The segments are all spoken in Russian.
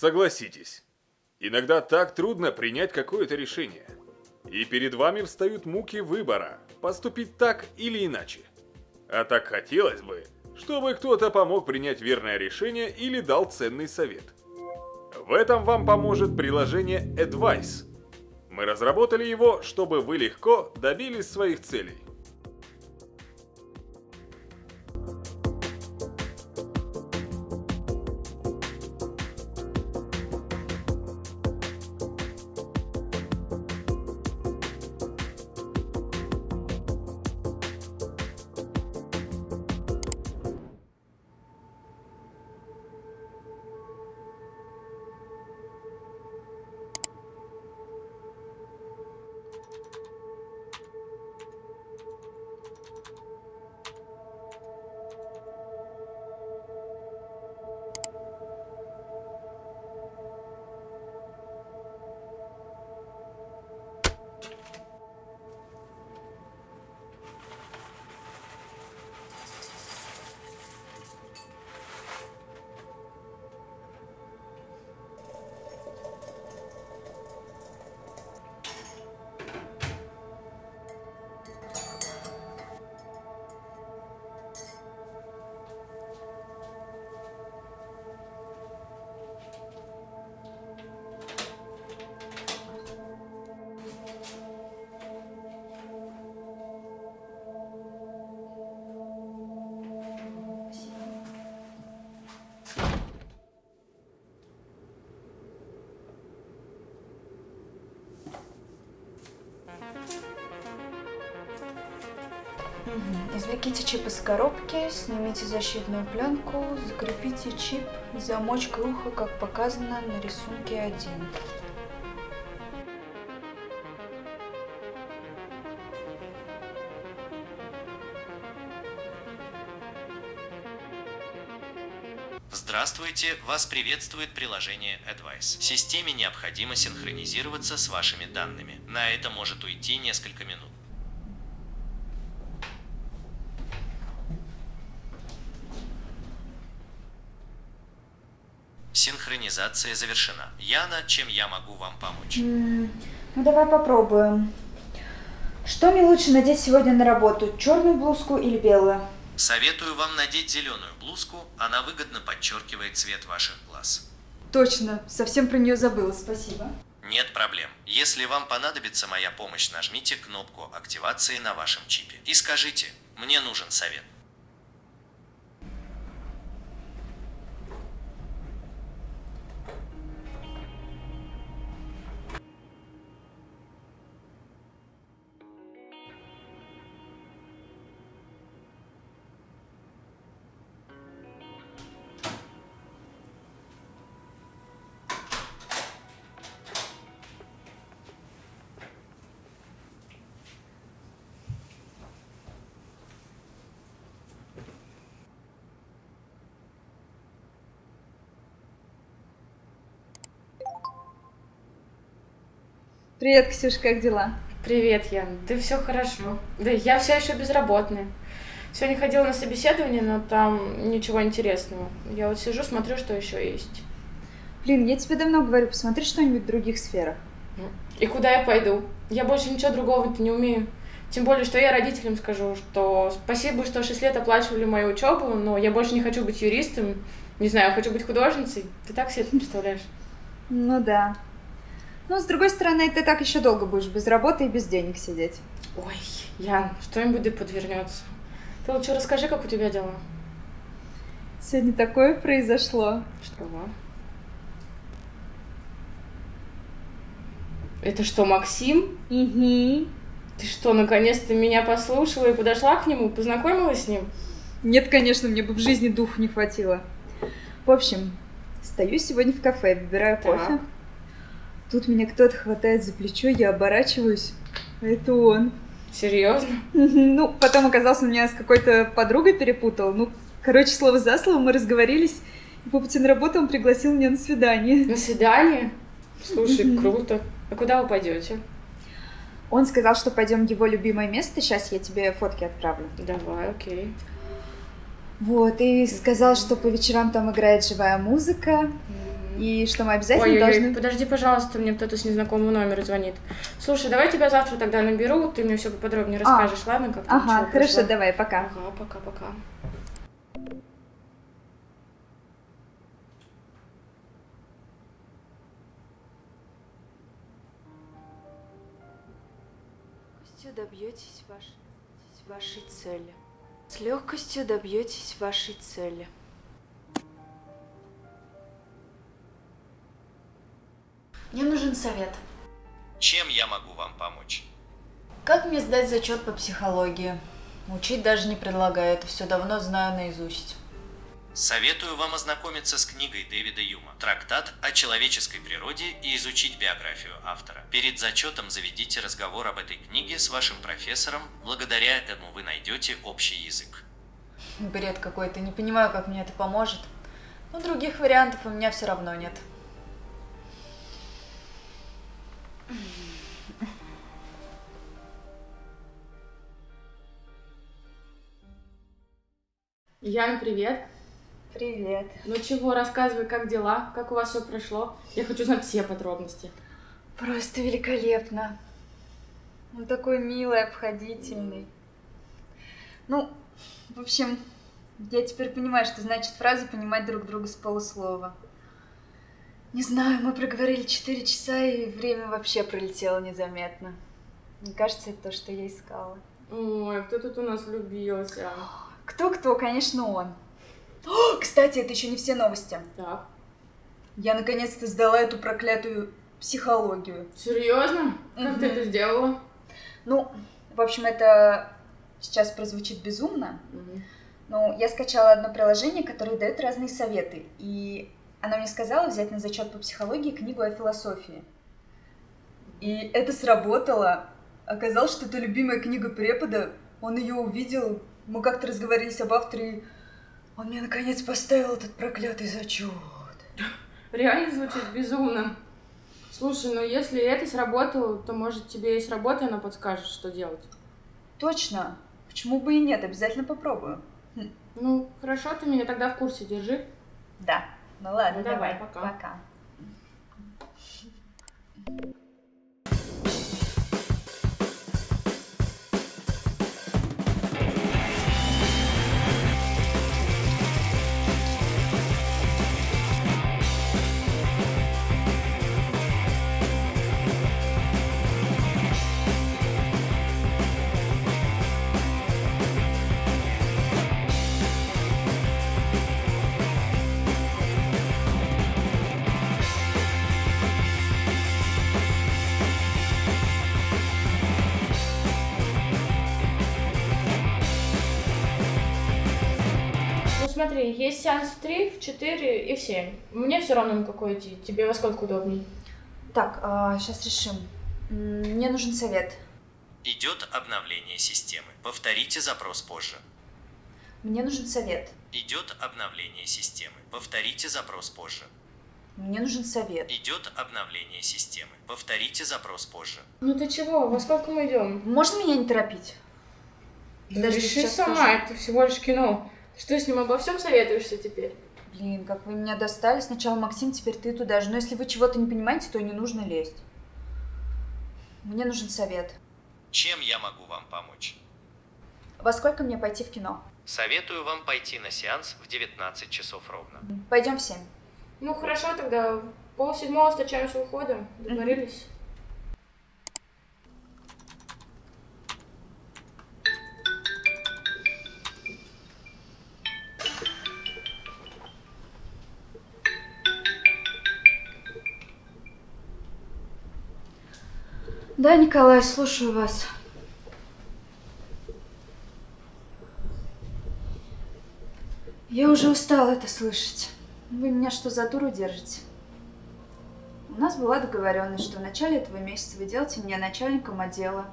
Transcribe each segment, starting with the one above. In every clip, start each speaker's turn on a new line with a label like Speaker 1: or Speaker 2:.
Speaker 1: Согласитесь, иногда так трудно принять какое-то решение. И перед вами встают муки выбора, поступить так или иначе. А так хотелось бы, чтобы кто-то помог принять верное решение или дал ценный совет. В этом вам поможет приложение Advice. Мы разработали его, чтобы вы легко добились своих целей.
Speaker 2: Извлеките чип из коробки, снимите защитную пленку, закрепите чип замочкой уха, как показано на рисунке 1.
Speaker 3: Здравствуйте! Вас приветствует приложение Advice. Системе необходимо синхронизироваться с вашими данными. На это может уйти несколько минут. Синхронизация завершена. Яна, чем я могу вам помочь?
Speaker 2: М, Ну давай попробуем. Что мне лучше надеть сегодня на работу? Черную блузку или белую?
Speaker 3: Советую вам надеть зеленую блузку, она выгодно подчеркивает цвет ваших глаз.
Speaker 2: Точно, совсем про нее забыла, спасибо.
Speaker 3: Нет проблем. Если вам понадобится моя помощь, нажмите кнопку активации на вашем чипе и скажите «Мне нужен совет».
Speaker 2: Привет, Ксюш, как дела?
Speaker 4: Привет, Ян. Да все хорошо. Да я все еще безработная. Сегодня ходила на собеседование, но там ничего интересного. Я вот сижу, смотрю, что еще есть.
Speaker 2: Блин, я тебе давно говорю, посмотри что-нибудь в других сферах.
Speaker 4: И куда я пойду? Я больше ничего другого-то не умею. Тем более, что я родителям скажу, что спасибо, что 6 лет оплачивали мою учебу, но я больше не хочу быть юристом. Не знаю, хочу быть художницей. Ты так себе это представляешь?
Speaker 2: Ну да. Но с другой стороны, ты так еще долго будешь без работы и без денег сидеть.
Speaker 4: Ой, Ян, что-нибудь да подвернется. Ты лучше расскажи, как у тебя дела.
Speaker 2: Сегодня такое произошло.
Speaker 4: Что? Это что, Максим?
Speaker 2: Угу.
Speaker 4: Ты что, наконец-то меня послушала и подошла к нему, познакомилась с ним?
Speaker 2: Нет, конечно, мне бы в жизни духу не хватило. В общем, стою сегодня в кафе, выбираю
Speaker 4: Так.
Speaker 2: кофе. Тут меня кто-то хватает за плечо, я оборачиваюсь. А это он.
Speaker 4: Серьезно?
Speaker 2: Ну, потом оказался, он меня с какой-то подругой перепутал. Ну, короче, слово за слово мы разговорились. И по пути на работу он пригласил меня на свидание.
Speaker 4: На свидание? Слушай, круто. А куда вы пойдете?
Speaker 2: Он сказал, что пойдем в его любимое место. Сейчас я тебе фотки отправлю.
Speaker 4: Давай, окей.
Speaker 2: Вот, и сказал, что по вечерам там играет живая музыка.
Speaker 4: М,
Speaker 2: И что мы обязательно
Speaker 4: Ой, ой, ой,
Speaker 2: должны...
Speaker 4: подожди, пожалуйста, мне кто-то с незнакомого номера звонит. Слушай, давай тебя завтра тогда наберу, ты мне все поподробнее
Speaker 2: А.
Speaker 4: расскажешь, ладно? Как
Speaker 2: Ага, хорошо,
Speaker 4: прошло?
Speaker 2: давай, пока.
Speaker 4: Ага, пока-пока.
Speaker 2: легкостью добьетесь ваш- вашей цели. С легкостью добьетесь вашей цели. Мне нужен совет.
Speaker 3: Чем я могу вам помочь?
Speaker 2: Как мне сдать зачет по психологии? Учить даже не предлагаю, это все давно знаю наизусть.
Speaker 3: Советую вам ознакомиться с книгой Дэвида Юма «Трактат о человеческой природе» и изучить биографию автора. Перед зачетом заведите разговор об этой книге с вашим профессором, благодаря этому вы найдете общий язык.
Speaker 2: Бред какой-то, не понимаю, как мне это поможет. Но других вариантов у меня все равно нет.
Speaker 4: Яна, привет.
Speaker 2: Привет.
Speaker 4: Ну чего, рассказывай, как дела, как у вас все прошло. Я хочу знать все подробности.
Speaker 2: Просто великолепно. Он такой милый, обходительный. Ну, в общем, я теперь понимаю, что значит фраза понимать друг друга с полуслова. Не знаю, мы проговорили 4 часа, и время вообще пролетело незаметно. Мне кажется, это то, что я искала.
Speaker 4: Ой, кто тут у нас влюбился?
Speaker 2: Кто-кто, конечно, он. О, кстати, это еще не все новости.
Speaker 4: Так,
Speaker 2: Я наконец-то сдала эту проклятую психологию.
Speaker 4: серьезно? Как
Speaker 2: Мгм.
Speaker 4: ты это сделала?
Speaker 2: Ну, в общем, это сейчас прозвучит безумно,
Speaker 4: Мгм.
Speaker 2: но я скачала одно приложение, которое дает разные советы, и она мне сказала взять на зачет по психологии книгу о философии. И это сработало. Оказалось, что это любимая книга препода. Он ее увидел, мы как-то разговорились об авторе, и он мне наконец поставил этот проклятый зачет.
Speaker 4: Реально звучит безумно. Слушай, ну если это сработало, то может тебе и с работы она подскажет, что делать.
Speaker 2: Точно. Почему бы и нет? Обязательно попробую.
Speaker 4: Ну, хорошо, ты меня тогда в курсе держи.
Speaker 2: Да. Ну ладно,
Speaker 4: Ну, давай,
Speaker 2: давай.
Speaker 4: пока.
Speaker 2: Пока.
Speaker 4: Смотри, есть сеанс в 3, в 4 и в 7. Мне все равно на какой идти. Тебе во сколько удобней?
Speaker 2: Так, сейчас решим. Мне нужен совет.
Speaker 3: Идет обновление системы. Повторите запрос позже.
Speaker 2: Мне нужен совет.
Speaker 3: Идет обновление системы. Повторите запрос позже.
Speaker 2: Мне нужен совет.
Speaker 3: Идет обновление системы. Повторите запрос позже.
Speaker 4: Ну ты чего, во сколько мы идем?
Speaker 2: Можно меня не торопить? Подожди,
Speaker 4: Реши
Speaker 2: сейчас
Speaker 4: сама,
Speaker 2: скажу.
Speaker 4: это всего лишь кино. Что, с ним обо всем советуешься теперь?
Speaker 2: Блин, как вы меня достали. Сначала Максим, теперь ты туда же. Но если вы чего-то не понимаете, то не нужно лезть. Мне нужен совет.
Speaker 3: Чем я могу вам помочь?
Speaker 2: Во сколько мне пойти в кино?
Speaker 3: Советую вам пойти на сеанс в 19 часов ровно.
Speaker 2: Пойдем в семь.
Speaker 4: Ну хорошо, тогда пол седьмого встречаемся у. Договорились?
Speaker 2: Да, Николай, слушаю вас. Я уже устала это слышать. Вы меня что, за дуру держите? У нас была договоренность, что в начале этого месяца вы делаете меня начальником отдела.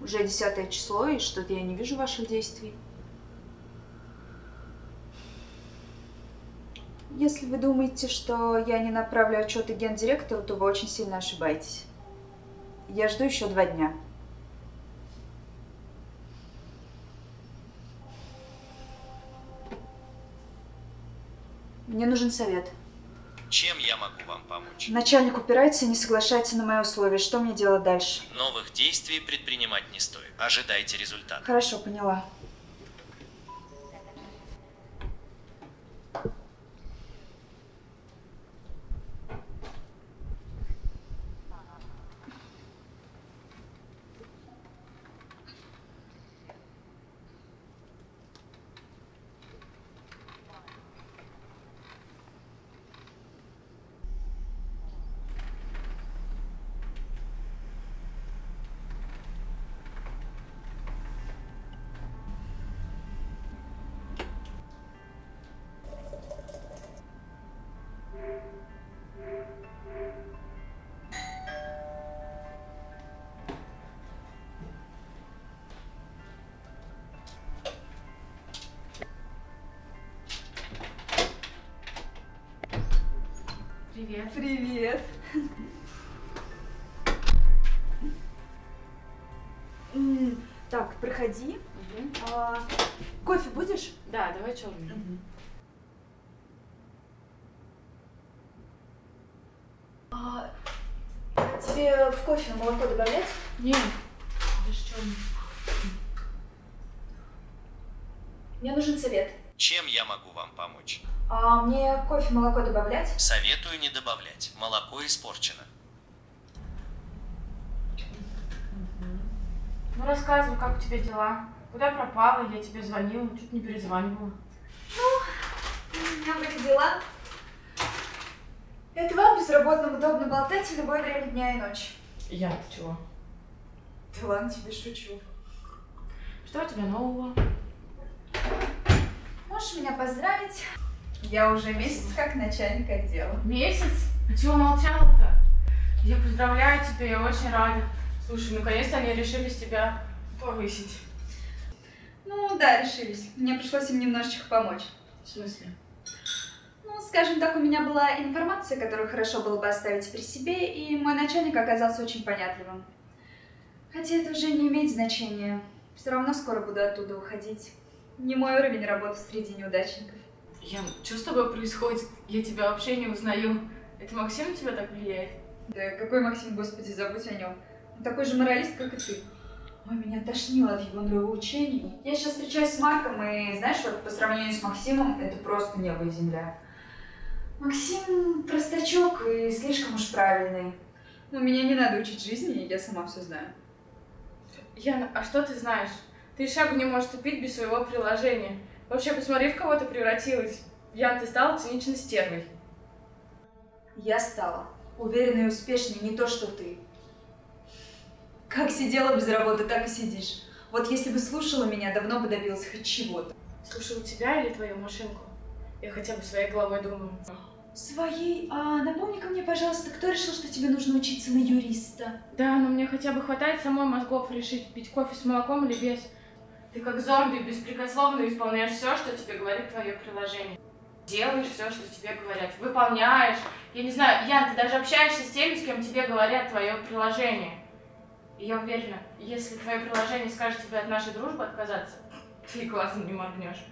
Speaker 2: Уже десятое число, и что-то я не вижу ваших действий. Если вы думаете, что я не направлю отчеты гендиректору, то вы очень сильно ошибаетесь. Я жду еще два дня. Мне нужен совет.
Speaker 3: Чем я могу вам помочь?
Speaker 2: Начальник упирается и не соглашается на мои условия. Что мне делать дальше?
Speaker 3: Новых действий предпринимать не стоит. Ожидайте результата.
Speaker 2: Хорошо, поняла.
Speaker 4: Привет.
Speaker 2: Привет. Так, проходи.
Speaker 4: Мгм.
Speaker 2: А, кофе будешь?
Speaker 4: Да, давай черный.
Speaker 2: А, тебе в кофе молоко добавлять?
Speaker 4: Нет, даже черный.
Speaker 2: Мне нужен совет.
Speaker 3: Чем я могу вам помочь?
Speaker 2: А мне кофе молоко добавлять?
Speaker 3: Советую не добавлять. Молоко испорчено.
Speaker 4: Ну рассказывай, как у тебя дела? Куда пропала? Я тебе звонила, чуть не перезванивала.
Speaker 2: У меня были дела. Это вам, безработным, удобно болтать в любое время дня и ночи.
Speaker 4: Я ты чего?
Speaker 2: Да ладно, тебе шучу.
Speaker 4: Что у тебя нового?
Speaker 2: Можешь меня поздравить? Я уже месяц как начальник отдела.
Speaker 4: Месяц? А чего молчала-то? Я поздравляю тебя, я очень рада. Слушай, наконец-то они решили тебя повысить.
Speaker 2: Ну да, решились. Мне пришлось им немножечко помочь.
Speaker 4: В смысле?
Speaker 2: Ну, скажем так, у меня была информация, которую хорошо было бы оставить при себе, и мой начальник оказался очень понятливым. Хотя это уже не имеет значения. Все равно скоро буду оттуда уходить. Не мой уровень работы среди неудачников.
Speaker 4: Ян, что с тобой происходит? Я тебя вообще не узнаю. Это Максим на тебя так влияет?
Speaker 2: Да какой Максим, господи, забудь о нем. Он такой же моралист, как и ты. Ой, меня тошнило от его нравоучений. Я сейчас встречаюсь с Марком, и знаешь, вот по сравнению с Максимом, это просто небо и земля. Максим простачок и слишком уж правильный. Но меня не надо учить жизни, я сама все знаю.
Speaker 4: Яна, а что ты знаешь? Ты шагу не можешь ступить без своего приложения. Вообще, посмотри, в кого ты превратилась. Ян, ты стала циничной стервой.
Speaker 2: Я стала уверенной и успешной, не то что ты. Как сидела без работы, так и сидишь. Вот если бы слушала меня, давно бы добилась хоть чего-то.
Speaker 4: Слушала тебя или твою машинку? Я хотя бы своей головой думаю.
Speaker 2: Своей, а напомни-ка мне, пожалуйста, кто решил, что тебе нужно учиться на юриста?
Speaker 4: Да, но мне хотя бы хватает самой мозгов решить, пить кофе с молоком или без. Ты как зомби беспрекословно исполняешь все, что тебе говорит твое приложение. Делаешь все, что тебе говорят, выполняешь. Я не знаю, Ян, ты даже общаешься с теми, с кем тебе говорят твое приложение. И я уверена, если твое приложение скажет тебе от нашей дружбы отказаться, ты глазом не моргнешь.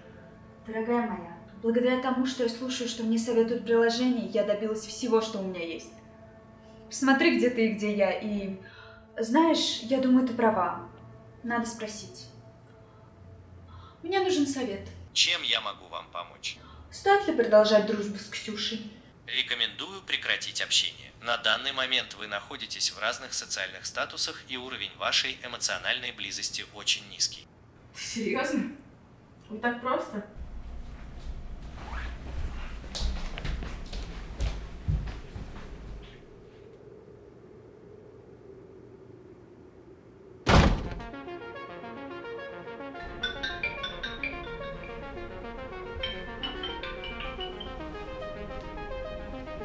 Speaker 2: Дорогая моя, благодаря тому, что я слушаю, что мне советуют приложение, я добилась всего, что у меня есть. Посмотри, где ты и где я, и... Знаешь, я думаю, ты права. Надо спросить. Мне нужен совет.
Speaker 3: Чем я могу вам помочь?
Speaker 2: Стоит ли продолжать дружбу с Ксюшей?
Speaker 3: Рекомендую прекратить общение. На данный момент вы находитесь в разных социальных статусах и уровень вашей эмоциональной близости очень низкий.
Speaker 4: Ты серьезно? Вот так просто?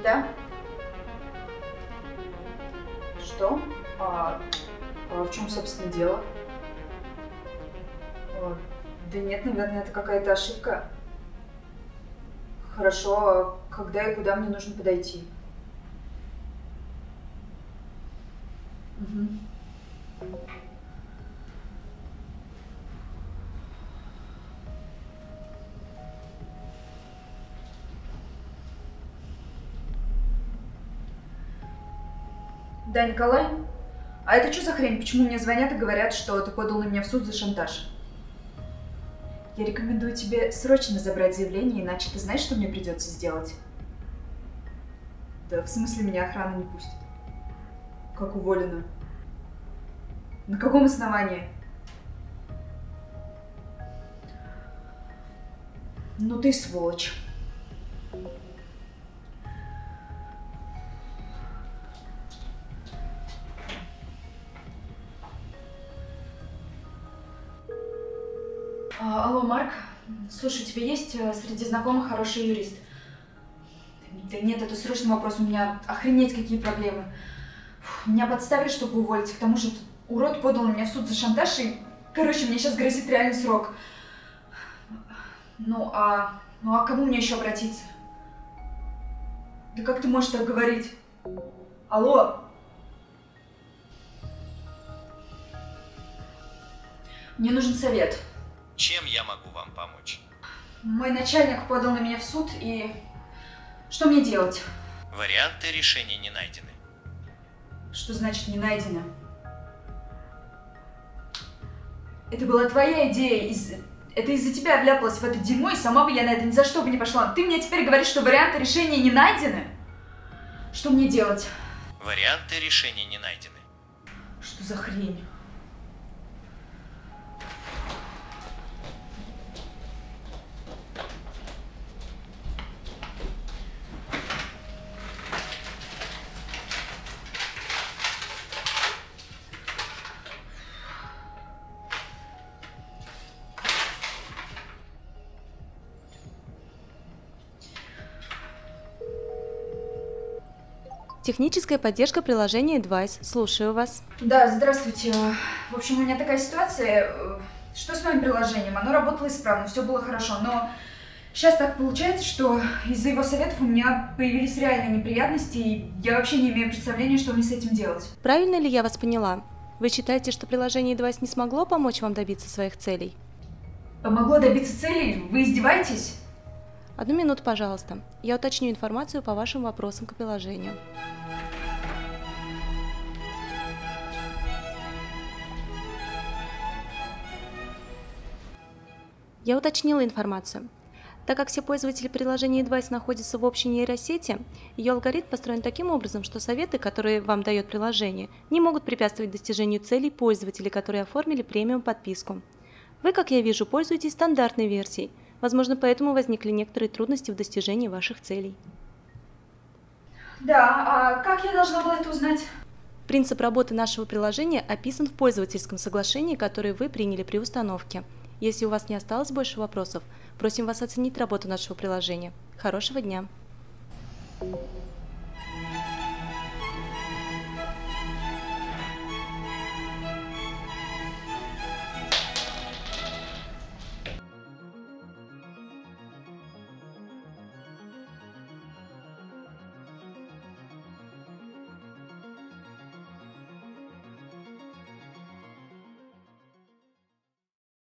Speaker 2: Да? Что? А, а в чем, собственно, дело? А, да нет, наверное, это какая-то ошибка. Хорошо, а когда и куда мне нужно подойти? Да, Николай? А это что за хрень? Почему мне звонят и говорят, что ты подал на меня в суд за шантаж? Я рекомендую тебе срочно забрать заявление, иначе ты знаешь, что мне придется сделать? Да в смысле меня охрана не пустит? Как уволена? На каком основании? Ну ты сволочь. Алло, Марк. Слушай, у тебя есть э, среди знакомых хороший юрист? Да нет, это срочный вопрос. У меня охренеть какие проблемы. Меня подставили, чтобы уволить. К тому же урод подал на меня в суд за шантаж и... Короче, мне сейчас грозит реальный срок. Ну а... Ну а кому мне еще обратиться? Да как ты можешь так говорить? Алло? Мне нужен совет.
Speaker 3: Чем я могу вам помочь?
Speaker 2: Мой начальник подал на меня в суд, и что мне делать?
Speaker 3: Варианты решения не найдены.
Speaker 2: Что значит не найдено? Это была твоя идея, из... это из-за тебя вляпалась в это дерьмо, и сама бы я на это ни за что бы не пошла. Ты мне теперь говоришь, что варианты решения не найдены? Что мне делать?
Speaker 3: Варианты решения не найдены.
Speaker 2: Что за хрень?
Speaker 5: Техническая поддержка приложения Advice. Слушаю вас.
Speaker 2: Да, здравствуйте. В общем, у меня такая ситуация. Что с моим приложением? Оно работало исправно, все было хорошо, но сейчас так получается, что из-за его советов у меня появились реальные неприятности, и я вообще не имею представления, что мне с этим делать.
Speaker 5: Правильно ли я вас поняла? Вы считаете, что приложение Advice не смогло помочь вам добиться своих целей?
Speaker 2: Помогло добиться целей? Вы издеваетесь?
Speaker 5: Одну минуту, пожалуйста. Я уточню информацию по вашим вопросам к приложению. Я уточнила информацию. Так как все пользователи приложения Advice находятся в общей нейросети, ее алгоритм построен таким образом, что советы, которые вам дает приложение, не могут препятствовать достижению целей пользователей, которые оформили премиум подписку. Вы, как я вижу, пользуетесь стандартной версией. Возможно, поэтому возникли некоторые трудности в достижении ваших целей.
Speaker 2: Да, а как я должна была это узнать?
Speaker 5: Принцип работы нашего приложения описан в пользовательском соглашении, которое вы приняли при установке. Если у вас не осталось больше вопросов, просим вас оценить работу нашего приложения. Хорошего дня! thank you